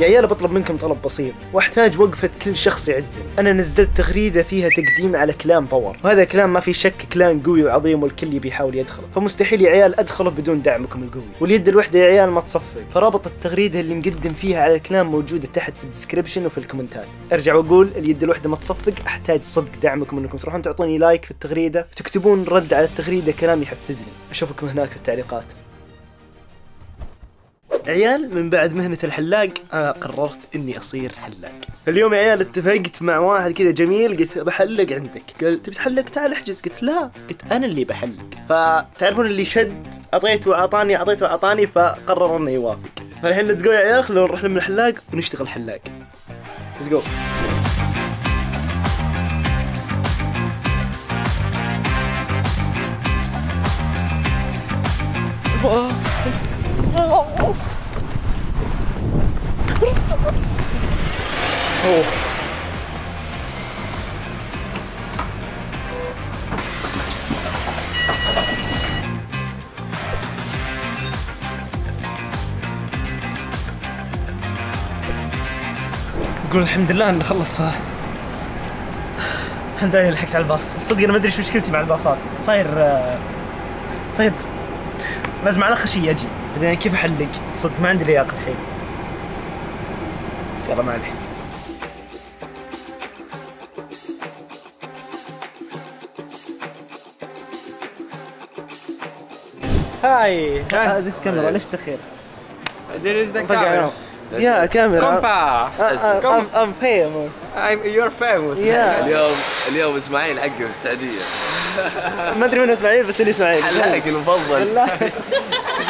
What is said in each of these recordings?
يا عيال بطلب منكم طلب بسيط. واحتاج وقفة كل شخص يعزني. أنا نزلت تغريدة فيها تقديم على clan Power. وهذا clan ما في شك clan قوي وعظيم والكل يبي يحاول يدخله. فمستحيل يا عيال أدخله بدون دعمكم القوي. واليد الوحدة يا عيال ما تصفق. فرابط التغريدة اللي مقدم فيها على ال clan موجودة تحت في ال description وفي الكومنتات. أرجع وأقول اليد الوحدة ما تصفق. أحتاج صدق دعمكم إنكم تروحون تعطوني like في التغريدة. وتكتبون رد على التغريدة كلام يحفزني. أشوفكم هناك في التعليقات. عيال من بعد مهنة الحلاق أنا قررت إني أصير حلاق. اليوم يا عيال اتفقت مع واحد كذا جميل قلت بحلق عندك. قال تبي تحلق؟ تعال احجز. قلت لا. قلت أنا اللي بحلق. فتعرفون اللي شد أعطيته وأعطاني أعطيته وأعطاني فقرر إنه يوافق. فالحين let's go يا عيال خلونا نروح من الحلاق ونشتغل حلاق. let's go باص اوه قول الحمد لله إني خلص الحمد لله لحقت على الباص. صدق أنا ما أدري إيش مشكلتي مع الباصات. صاير آه، صاير لازم على خشي أجي. بعدين كيف أحلق؟ صدق ما عندي لياقة الحين. بس يلا ما عليه. هاي. هذه كاميرا ليش تخير؟ There is the فقع camera. يا كاميرا famous. I'm, you're famous. يا اليوم اليوم إسماعيل حقي في السعودية. ما أدري من إسماعيل بس إني إسماعيل. حلاق المفضل.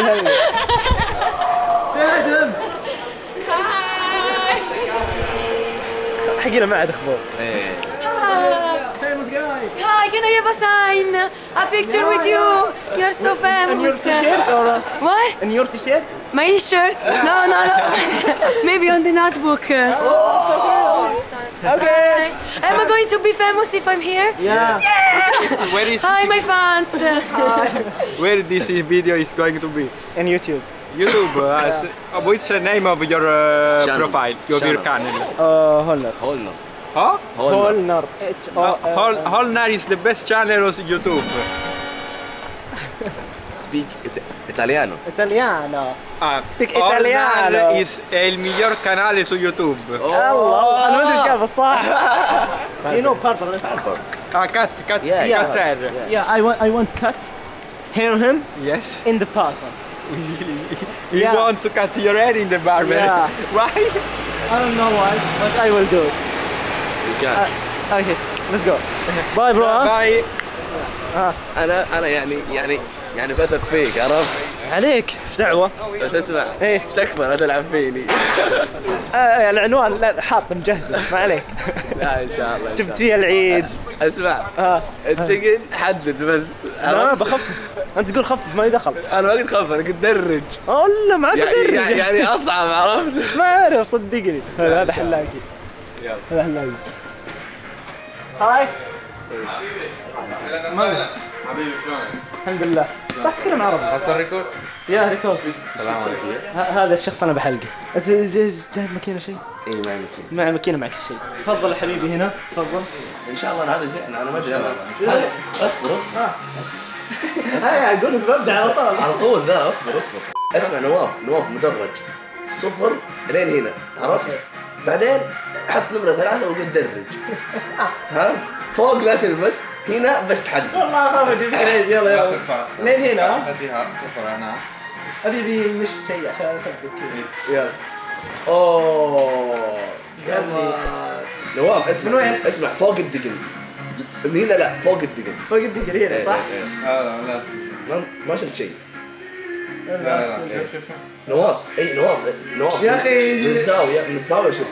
والله سلام حقنا ما عاد أخبار إيه. Hi, can I have a sign? A picture with you? You're so And your famous. t-shirt or What? and your t-shirt? My shirt? No, no, no. Maybe on the notebook. Okay. Am I going to be famous if I'm here? Yeah. Where is Hi, my fans. where this video is going to be? And YouTube. YouTube. Uh, s- uh, what's the name of your uh, Channel. profile? Of your Channel. channel? Uh, Holner. هولنا Huh? هولنا Holner. H O Uh, Hol Holnar is the best channel on YouTube. سبيك ايطاليانو Italiano. Ah, Speak Holnar Italiano. is il miglior canale su YouTube. الله انا ما ادري ايش قال بس صح. You know purple. Ah, cut, cut, Yeah, yeah. cut hair. Yeah, I want I want cut hair him Yes. in the purple. You Yeah. want to cut your hair in the barber? Yeah. Why? I don't know why, but I will do it. كان Okay, let's go. Bye bro. huh? Bye. انا انا يعني يعني يعني بثق فيك عرفت عليك. إيش دعوة؟ بس اسمع إيه. تكفى لا تلعب فيني. آه العنوان لا حاط مجهزه ما عليك. لا إن شاء الله جبت فيها العيد. اسمع آه. أنت حدد بس. لا ما؟ بخفف أنت تقول خفف ما دخل. أنا ما قلت خف أنا قلت درج. والله ما يعني تدري يعني, يعني أصعب عرفت؟ ما أعرف صدقني. هذا حلاقي. يلا. هذا حلاقي. Hi. حبيبي شلونك؟ الحمد لله. صح تتكلم عربي. هسه ال record؟ يا record. السلام عليكم. هذا الشخص أنا بحلقه. أنت جاي- جايب ماكينة شيء؟ اي ما يمكن مع ماكينة معك شيء تفضل يا حبيبي هنا. تفضل. إن شاء الله هذا زين. أنا ما أدري. أنا أصبر أصبر. هاي أقول لك ببدا على طول. على طول. لا أصبر أصبر. اسمع نواف. نواف مدرج. صفر لين هنا. عرفت؟ بعدين حط نمرة ثلاثة وقول درج ها؟ فوق لا تلبس هنا بس تحدد. والله اخاف أجيب لك العيد يلا لا يلا لين هنا. ها؟ خليها صفر أنا. ابي مشت شيء عشان أثبت كذا. يلا. أوه. قال نواف اسمع. من وين؟ اسمع فوق الدقن. من هنا لا فوق الدقن. فوق الدقر هنا صح؟ إيه، إيه. لا لا لا. ما شلت شيء. لا لا شوف شوف شوف. نواف اي نواف نواف. يا أخي. من الزاوية من الزاوية شوف.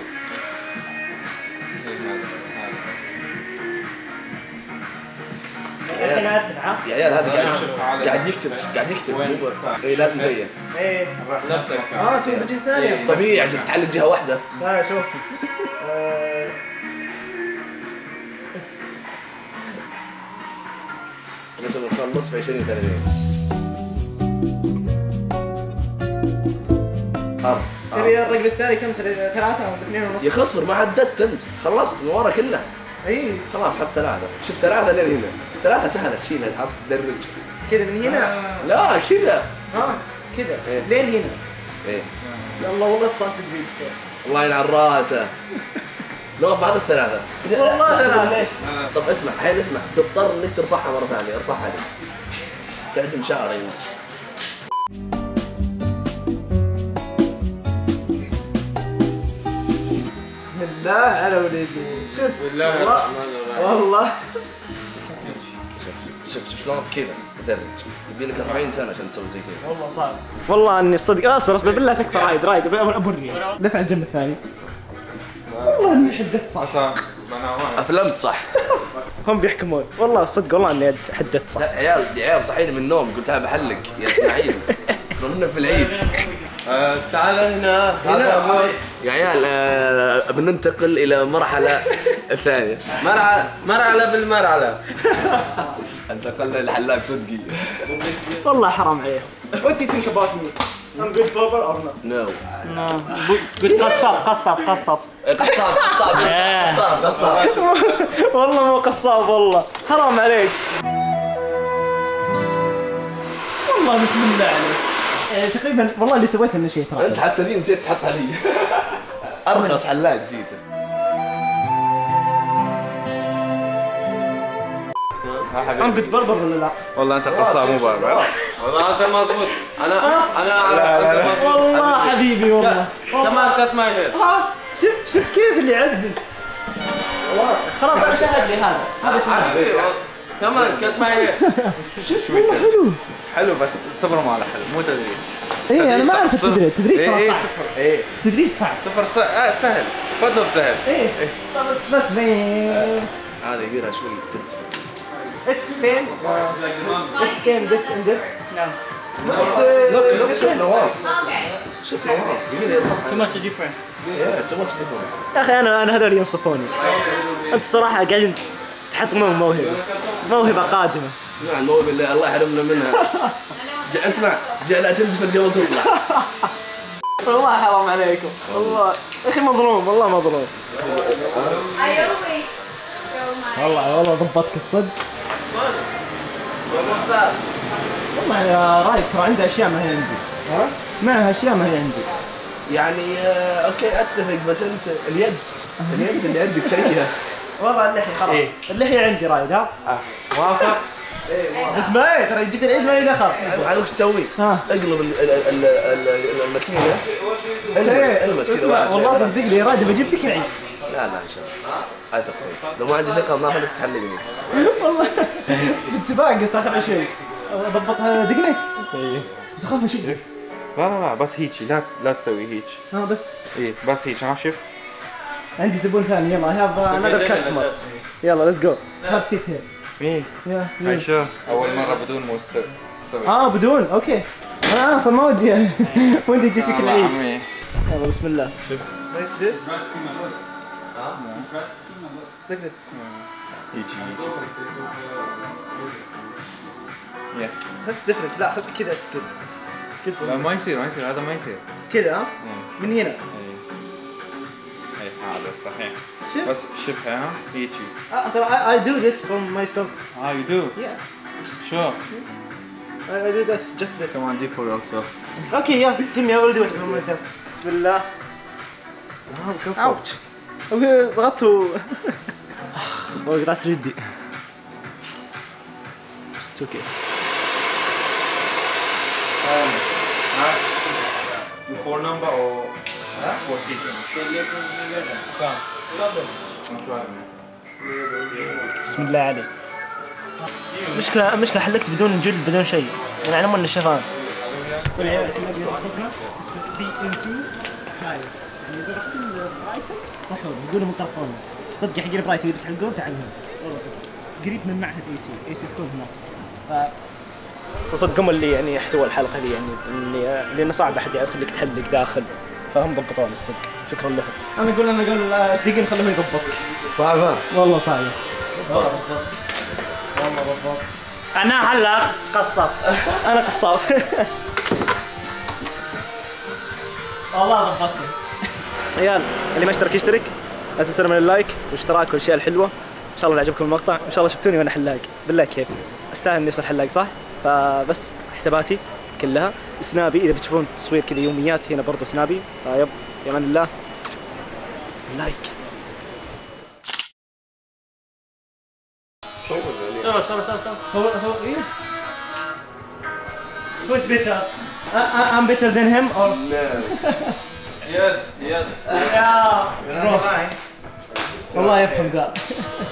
يا عيال هذا قاعد على- قاعد يكتب قاعد يكتب؟ اي لازم زيه. إيه نفسك. آه أسوي بجهة ثانية. طبيعي عشان تتعلق جهة واحدة. لا شوف. آه، مثل نخلص في 20 30 حرف تبي الرقم الثاني كم؟ ثلاثة ثلاثة ولا اثنين ونص؟ يا أخي اصبر ما حددت أنت. خلصت من ورا كله. إي خلاص حط ثلاثة. شوف ثلاثة لين هنا. ثلاثة سهلة تشيلها تحط تدرج كذا من هنا؟ لا كذا. ها؟ كذا. إيه. لين هنا. إيه يلا والله الصوت تدريج الله يلعن راسه. نوف بعد الثلاثة. والله ثلاثة. ليش؟ طب اسمع الحين اسمع. تضطر إنك ترفعها مرة ثانية. ارفعها لي. تعدم شعري بسم الله على ولدي شوف. بسم الله الرحمن الرحيم. والله. شوف شوف شلون كذا؟ تدرج يبي لك 40 سنة عشان تسوي زي كذا. والله صعب. والله أني صدق اصبر اصبر بالله تكفى رايد. رايد ابرني دفع الجنب الثاني والله إني حددت صح. افلمت صح. هم بيحكمون. والله صدق والله إني حددت صح. لا عيال عيال صحيني من النوم. قلت أنا بحلق يا إسماعيل. منا في العيد. آه، تعال هنا. هذا بوس يا عيال آه، بننتقل إلى مرحلة الثانية. مرعى مرعلة بالمرعلة انتقلنا لحلاق صدقي. والله حرام عليه What do you think about me? I'm good barber or not? نو good قصاب قصاب قصاب. قصاب قصاب قصاب قصاب. والله مو قصاب والله. حرام عليك. والله بسم الله عليك. يعني تقريبا والله اللي سويته إنه شيء ترى. أنت حتى ذي نسيت تحطها لي. أرخص حلاق جيت. I'm good barber ولا لا؟ والله أنت قصاب مو باربع والله. أنت مضبوط. أنا أنا اعرف والله حبيبي والله. ماي هير ها، شوف شوف كيف اللي يعزل خلاص أنا شهد لي هذا. هذا شهد كمان كت ماي هير حلو. بس صبر ما له حلو. مو تدريج اي أنا ما أعرف. التدريج التدريج إيه ترى إيه صعب صفر إيه التدريج صعب صفر س... آه سهل فضل سهل إيه بس بس بين هذا يبيلها شوي ترتفع It's same. It's same this and this. No. look look شوف نواف شوف نواف يبيلها يرفعها Too much different. much different يا أخي أنا أنا هذول ينصفوني. أنت الصراحه قاعدين تحطمون موهبة. موهبة قادمة. الموهبة اللي الله يحرمنا منها اسمع جعلها تندفن قبل تطلع والله حرام عليكم. والله يا أخي مظلوم والله مظلوم. والله والله ضبطك الصدق. والله يا رايد ترى عنده أشياء ما هي عندي. ها؟ معها أشياء ما هي عندي. يعني آه، أوكي أتفق بس أنت اليد اليد اللي عندك سيئة والله اللحية خلاص. إيه. اللحية عندي رايد ها؟ موافق بس ما إيه، ترى جبت العيد مالي دخل. عاد وش تسوي؟ اقلب ال- ال- ال- ال- الماكينة. المس إيه، المس كذا اسمع واحد. والله. صدقني يا رايد بجيب لك العيد. لا لا إن شاء الله. فيك لو ما عندي ثقة ما خليك تحلقني والله. باتفاق بس اخر شيء اضبطها دقنك بس اخاف اشق لا لا لا بس هيجي. لا لا تسوي هيك ها بس. إيه بس هيك ها شوف. عندي زبون ثاني يلا have another customer. يلا let's go هاف سيت هير مين يا هاي شو أول مرة بدون موس سوي آه بدون. أوكي. أنا أصلا ما ودي. ودي أجيب فيك العيد. يلا بسم الله. like this. Like this. هيجي يا بس ديفرنت لا خل كذا سكيب لا ما يصير ما يصير. هذا ما يصير. كذا ها؟ إيه. من هنا. اي اي هذا صحيح. شوف بس شوفها ها هيجي آه، ترى I, I do this from myself آه يو دو yeah شو I, I do this just this come on do for yourself Okay, yeah, give me, I will do it for myself. بسم الله. اوتش. ضغطت و وقطعت يدي. It's okay. Before number or four season? بسم الله عليك. مشكلة مشكلة حلقت بدون جلد بدون شيء. يعني على مو الشيطان. اسمه بي ام 2 ستايلز. اذا رحتوا برايتون روحوا يقولوا ميكروفون. صدق حقين برايتون اذا بتحلقون هنا. والله صدق. قريب من معهد اي سي، اي سي سكول هناك. فصدقهم اللي يعني يحتوى الحلقة دي يعني اللي لأنه صعب أحد يخليك تحلق داخل فهم ضبطون الصدق. شكرا لهم. أنا أقول أنا أقول دقيقه خلوه يضبطك صعبة والله صعب أنا حلاق قصاب. أنا قصاب. والله ضبطني. عيال اللي ما اشترك يشترك. لا تنسون من اللايك والاشتراك والاشياء الحلوه إن شاء الله عجبكم المقطع. إن شاء الله شفتوني وأنا حلاق. بالله كيف. أستاهل إني أصير حلاق صح؟ فبس حساباتي كلها. سنابي إذا بتشوفون تصوير كذا يوميات هنا برضو سنابي. فيب في أمان الله. لايك صور صور صور صور. صور صور. إيه؟ Who's better? I, I, I'm better than him or? Yes, yes. yeah. والله يفهم ذا.